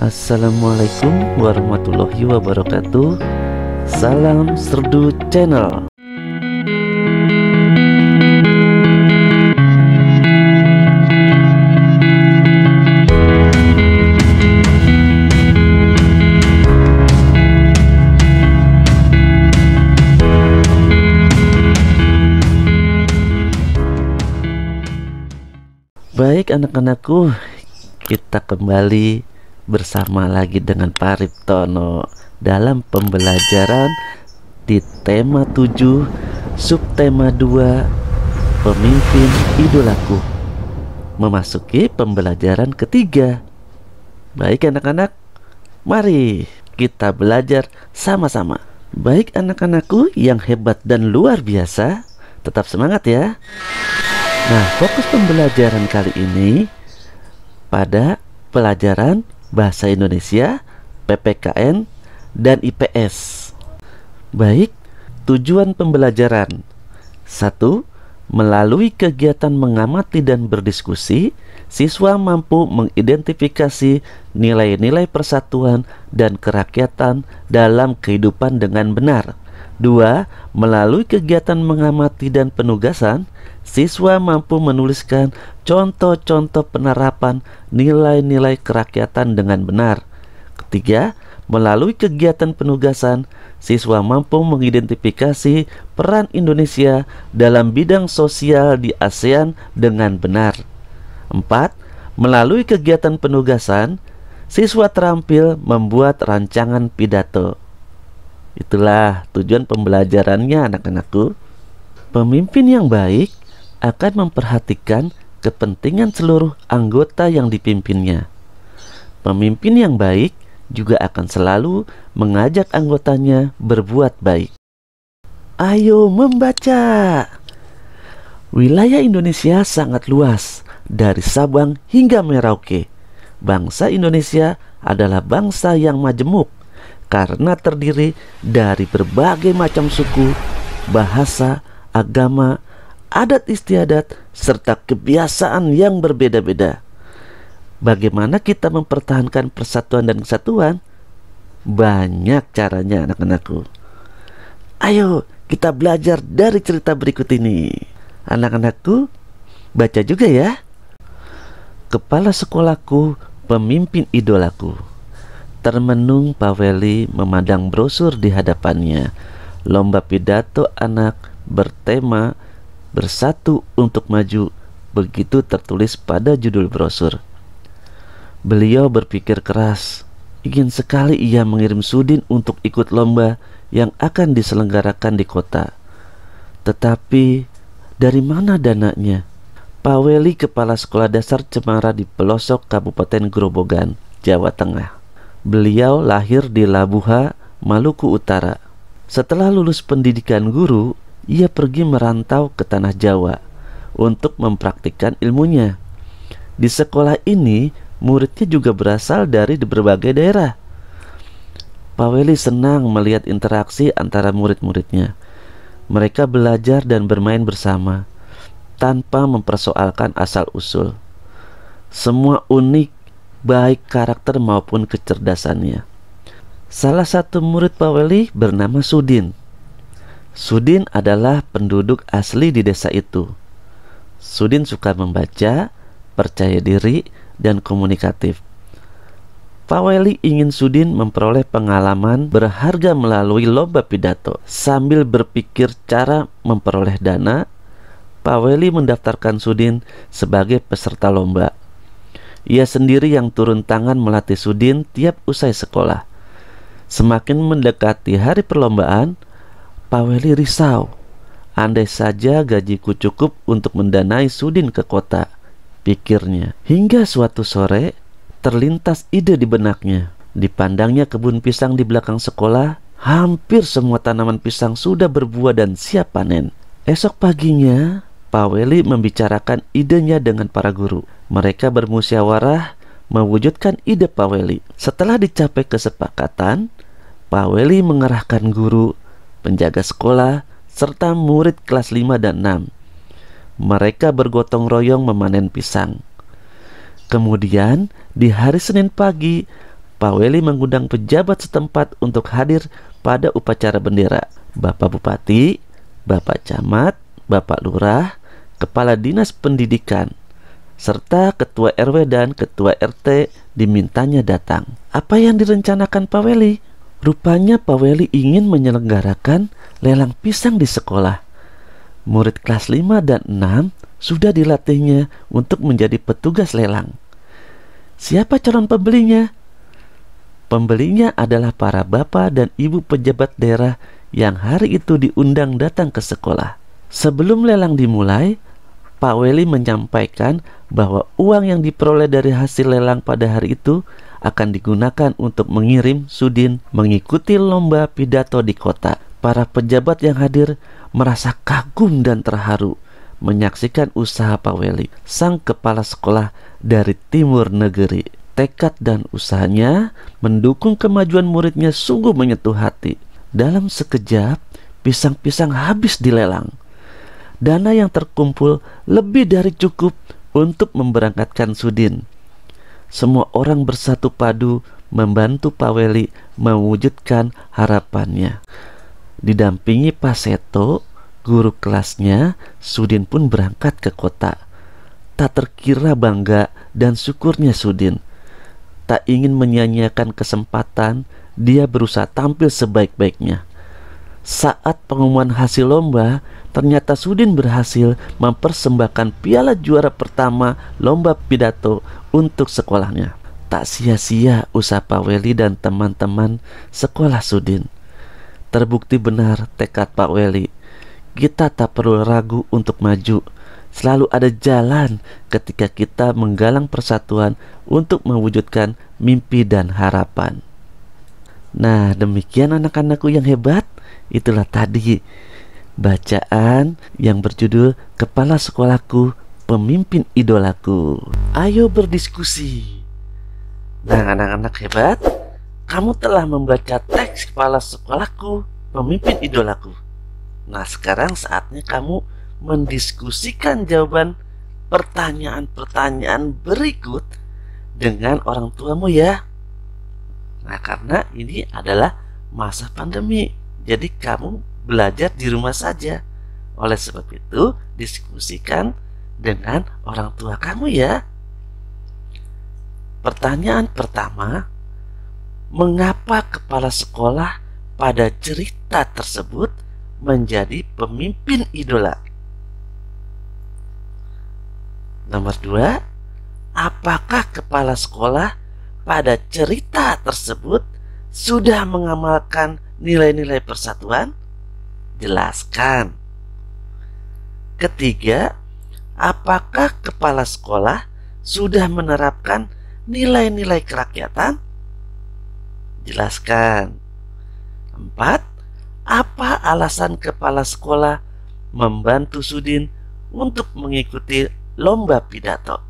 Assalamualaikum warahmatullahi wabarakatuh. Salam Serdu Channel. Baik anak-anakku, kita kembali bersama lagi dengan Pak Riptono dalam pembelajaran di tema 7 subtema 2 pemimpin idolaku memasuki pembelajaran ketiga. Baik anak-anak, mari kita belajar sama-sama. Baik anak-anakku yang hebat dan luar biasa, tetap semangat ya. Nah, fokus pembelajaran kali ini pada pelajaran Bahasa Indonesia, PPKN, dan IPS. Baik, tujuan pembelajaran. satu, Melalui kegiatan mengamati dan berdiskusi, siswa mampu mengidentifikasi nilai-nilai persatuan dan kerakyatan dalam kehidupan dengan benar. Dua, melalui kegiatan mengamati dan penugasan, siswa mampu menuliskan contoh-contoh penerapan nilai-nilai kerakyatan dengan benar. Ketiga, melalui kegiatan penugasan, siswa mampu mengidentifikasi peran Indonesia dalam bidang sosial di ASEAN dengan benar. Empat, melalui kegiatan penugasan, siswa terampil membuat rancangan pidato. Itulah tujuan pembelajarannya anak-anakku. Pemimpin yang baik akan memperhatikan kepentingan seluruh anggota yang dipimpinnya. Pemimpin yang baik juga akan selalu mengajak anggotanya berbuat baik. Ayo membaca. Wilayah Indonesia sangat luas, dari Sabang hingga Merauke. Bangsa Indonesia adalah bangsa yang majemuk karena terdiri dari berbagai macam suku, bahasa, agama, adat istiadat, serta kebiasaan yang berbeda-beda. Bagaimana kita mempertahankan persatuan dan kesatuan? Banyak caranya anak-anakku. Ayo kita belajar dari cerita berikut ini. Anak-anakku, baca juga ya. Kepala sekolahku, pemimpin idolaku. Termenung Paweli memandang brosur di hadapannya. Lomba pidato anak bertema bersatu untuk maju, begitu tertulis pada judul brosur. Beliau berpikir keras, ingin sekali ia mengirim Sudin untuk ikut lomba yang akan diselenggarakan di kota. Tetapi dari mana dananya? Pak Weli kepala sekolah dasar Cemara di pelosok Kabupaten Grobogan, Jawa Tengah. Beliau lahir di Labuha, Maluku Utara. Setelah lulus pendidikan guru, ia pergi merantau ke tanah Jawa untuk mempraktikkan ilmunya. Di sekolah ini, muridnya juga berasal dari berbagai daerah. Pak Weli senang melihat interaksi antara murid-muridnya. Mereka belajar dan bermain bersama tanpa mempersoalkan asal-usul. Semua unik, baik karakter maupun kecerdasannya. Salah satu murid Pak Weli bernama Sudin. Sudin adalah penduduk asli di desa itu. Sudin suka membaca, percaya diri, dan komunikatif. Pak Weli ingin Sudin memperoleh pengalaman berharga melalui lomba pidato. Sambil berpikir cara memperoleh dana, Pak Weli mendaftarkan Sudin sebagai peserta lomba. Ia sendiri yang turun tangan melatih Sudin tiap usai sekolah. Semakin mendekati hari perlombaan, Pak Weli risau. Andai saja gajiku cukup untuk mendanai Sudin ke kota, pikirnya. Hingga suatu sore, terlintas ide di benaknya. Dipandangnya kebun pisang di belakang sekolah, hampir semua tanaman pisang sudah berbuah dan siap panen. Esok paginya, Pak Weli membicarakan idenya dengan para guru. Mereka bermusyawarah mewujudkan ide Pak Weli. Setelah dicapai kesepakatan, Pak Weli mengerahkan guru penjaga sekolah, serta murid kelas 5 dan 6. Mereka bergotong royong memanen pisang. Kemudian, di hari Senin pagi, Pak Weli mengundang pejabat setempat untuk hadir pada upacara bendera. Bapak Bupati, Bapak Camat, Bapak Lurah, Kepala Dinas Pendidikan, serta Ketua RW dan Ketua RT dimintanya datang. Apa yang direncanakan Pak Weli? Rupanya Pak Weli ingin menyelenggarakan lelang pisang di sekolah. Murid kelas 5 dan 6 sudah dilatihnya untuk menjadi petugas lelang. Siapa calon pembelinya? Pembelinya adalah para bapak dan ibu pejabat daerah yang hari itu diundang datang ke sekolah. Sebelum lelang dimulai, Pak Weli menyampaikan bahwa uang yang diperoleh dari hasil lelang pada hari itu akan digunakan untuk mengirim Sudin mengikuti lomba pidato di kota. Para pejabat yang hadir merasa kagum dan terharu menyaksikan usaha Pak Weli, sang kepala sekolah dari timur negeri. Tekad dan usahanya mendukung kemajuan muridnya sungguh menyentuh hati. Dalam sekejap, pisang-pisang habis dilelang dana yang terkumpul lebih dari cukup untuk memberangkatkan Sudin. Semua orang bersatu padu membantu Pak Weli mewujudkan harapannya. Didampingi Pak Seto, guru kelasnya, Sudin pun berangkat ke kota. Tak terkira bangga dan syukurnya Sudin. Tak ingin menyanyiakan kesempatan, dia berusaha tampil sebaik-baiknya. Saat pengumuman hasil lomba, ternyata Sudin berhasil mempersembahkan piala juara pertama lomba pidato untuk sekolahnya. Tak sia-sia usaha Pak Weli dan teman-teman sekolah Sudin. Terbukti benar tekad Pak Weli. Kita tak perlu ragu untuk maju. Selalu ada jalan ketika kita menggalang persatuan untuk mewujudkan mimpi dan harapan. Nah, demikian anak-anakku yang hebat. Itulah tadi bacaan yang berjudul Kepala Sekolahku, Pemimpin Idolaku. Ayo berdiskusi. Nah, anak-anak hebat, kamu telah membaca teks Kepala Sekolahku, Pemimpin Idolaku. Nah, sekarang saatnya kamu mendiskusikan jawaban pertanyaan-pertanyaan berikut dengan orang tuamu ya. Nah, karena ini adalah masa pandemi. Jadi kamu belajar di rumah saja. Oleh sebab itu, diskusikan dengan orang tua kamu ya. Pertanyaan pertama, mengapa kepala sekolah pada cerita tersebut menjadi pemimpin idola? Nomor dua, apakah kepala sekolah pada cerita tersebut sudah mengamalkan nilai-nilai persatuan? Jelaskan. Ketiga, apakah kepala sekolah sudah menerapkan nilai-nilai kerakyatan? Jelaskan. Empat, apa alasan kepala sekolah membantu Sudin untuk mengikuti lomba pidato?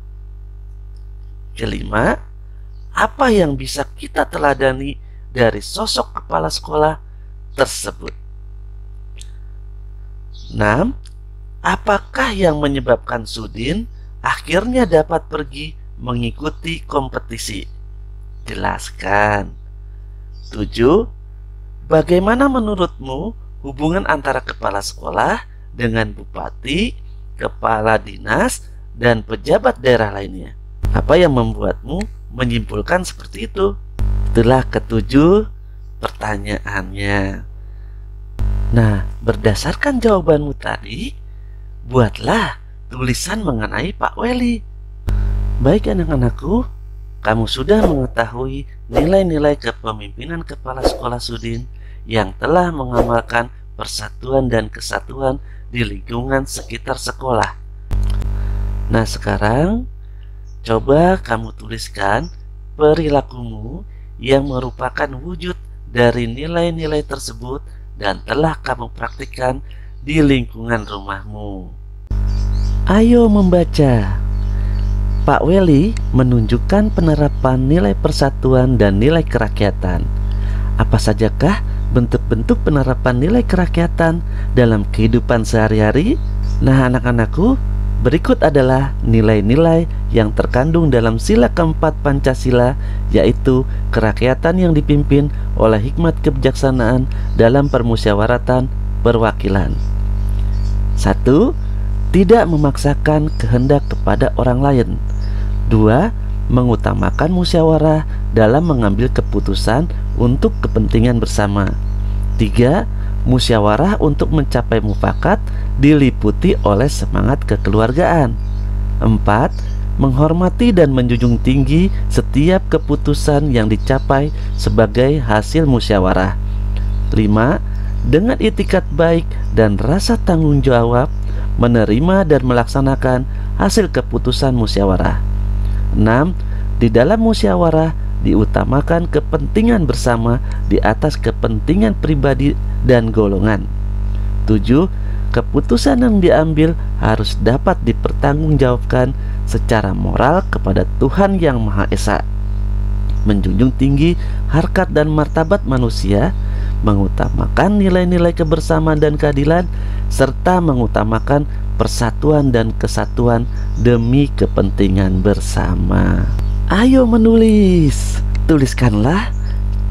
Kelima, apa yang bisa kita teladani dari sosok kepala sekolah tersebut. 6. Apakah yang menyebabkan Sudin akhirnya dapat pergi mengikuti kompetisi? Jelaskan. 7. Bagaimana menurutmu hubungan antara kepala sekolah dengan bupati, kepala dinas, dan pejabat daerah lainnya? Apa yang membuatmu menyimpulkan seperti itu? Itulah ketujuh pertanyaannya. Nah, berdasarkan jawabanmu tadi, buatlah tulisan mengenai Pak Weli. Baik anak-anakku, kamu sudah mengetahui nilai-nilai kepemimpinan kepala sekolah Sudin yang telah mengamalkan persatuan dan kesatuan di lingkungan sekitar sekolah. Nah, sekarang coba kamu tuliskan perilakumu yang merupakan wujud dari nilai-nilai tersebut dan telah kamu praktikkan di lingkungan rumahmu. Ayo membaca. Pak Weli menunjukkan penerapan nilai persatuan dan nilai kerakyatan. Apa sajakah bentuk-bentuk penerapan nilai kerakyatan dalam kehidupan sehari-hari? Nah, anak-anakku, Berikut adalah nilai-nilai yang terkandung dalam sila keempat Pancasila yaitu kerakyatan yang dipimpin oleh hikmat kebijaksanaan dalam permusyawaratan perwakilan. 1. Tidak memaksakan kehendak kepada orang lain. 2. Mengutamakan musyawarah dalam mengambil keputusan untuk kepentingan bersama. 3 musyawarah untuk mencapai mufakat diliputi oleh semangat kekeluargaan. 4. Menghormati dan menjunjung tinggi setiap keputusan yang dicapai sebagai hasil musyawarah. 5. Dengan itikat baik dan rasa tanggung jawab menerima dan melaksanakan hasil keputusan musyawarah. 6. Di dalam musyawarah diutamakan kepentingan bersama di atas kepentingan pribadi dan golongan. 7. Keputusan yang diambil harus dapat dipertanggungjawabkan secara moral kepada Tuhan Yang Maha Esa. Menjunjung tinggi harkat dan martabat manusia, mengutamakan nilai-nilai kebersamaan dan keadilan, serta mengutamakan persatuan dan kesatuan demi kepentingan bersama. Ayo menulis, tuliskanlah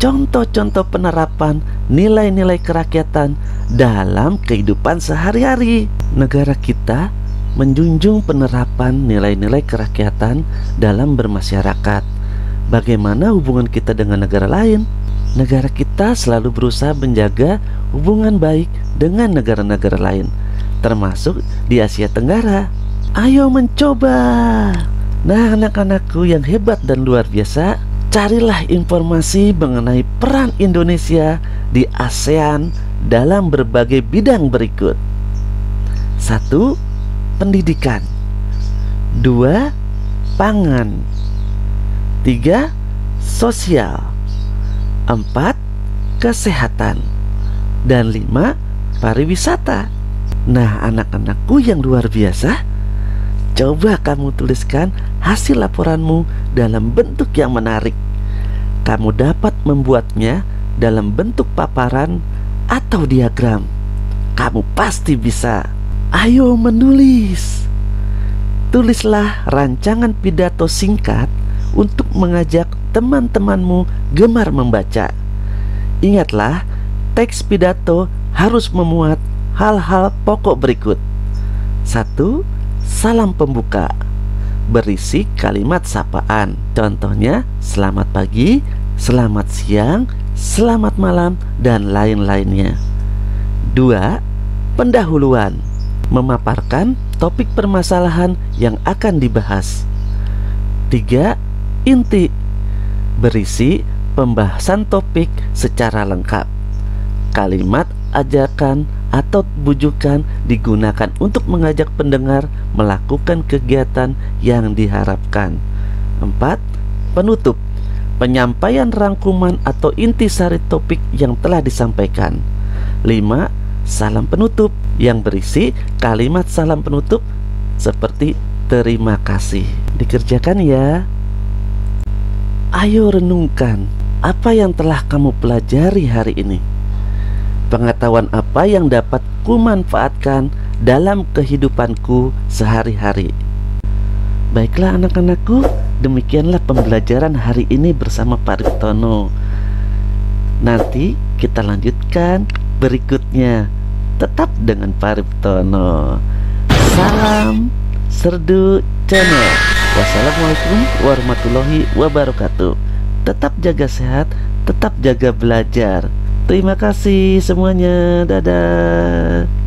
contoh-contoh penerapan nilai-nilai kerakyatan dalam kehidupan sehari-hari. Negara kita menjunjung penerapan nilai-nilai kerakyatan dalam bermasyarakat. Bagaimana hubungan kita dengan negara lain? Negara kita selalu berusaha menjaga hubungan baik dengan negara-negara lain, termasuk di Asia Tenggara. Ayo mencoba! Nah, anak-anakku yang hebat dan luar biasa, carilah informasi mengenai peran Indonesia di ASEAN dalam berbagai bidang berikut. Satu, pendidikan. Dua, pangan. Tiga, sosial. Empat, kesehatan. Dan lima, pariwisata. Nah, anak-anakku yang luar biasa, Coba kamu tuliskan hasil laporanmu dalam bentuk yang menarik. Kamu dapat membuatnya dalam bentuk paparan atau diagram. Kamu pasti bisa. Ayo menulis. Tulislah rancangan pidato singkat untuk mengajak teman-temanmu gemar membaca. Ingatlah, teks pidato harus memuat hal-hal pokok berikut. Satu, salam pembuka berisi kalimat sapaan. Contohnya, selamat pagi, selamat siang, selamat malam, dan lain-lainnya. Dua, pendahuluan memaparkan topik permasalahan yang akan dibahas. Tiga, inti berisi pembahasan topik secara lengkap. Kalimat ajakan atau bujukan digunakan untuk mengajak pendengar melakukan kegiatan yang diharapkan. 4. Penutup Penyampaian rangkuman atau intisari topik yang telah disampaikan 5. Salam penutup yang berisi kalimat salam penutup seperti terima kasih Dikerjakan ya Ayo renungkan apa yang telah kamu pelajari hari ini Pengetahuan apa yang dapat kumanfaatkan dalam kehidupanku sehari-hari? Baiklah anak-anakku, demikianlah pembelajaran hari ini bersama Pak Riptono. Nanti kita lanjutkan berikutnya. Tetap dengan Pak Riptono. Salam Serdu Channel. Wassalamualaikum warahmatullahi wabarakatuh. Tetap jaga sehat, tetap jaga belajar. Terima kasih semuanya. Dadah.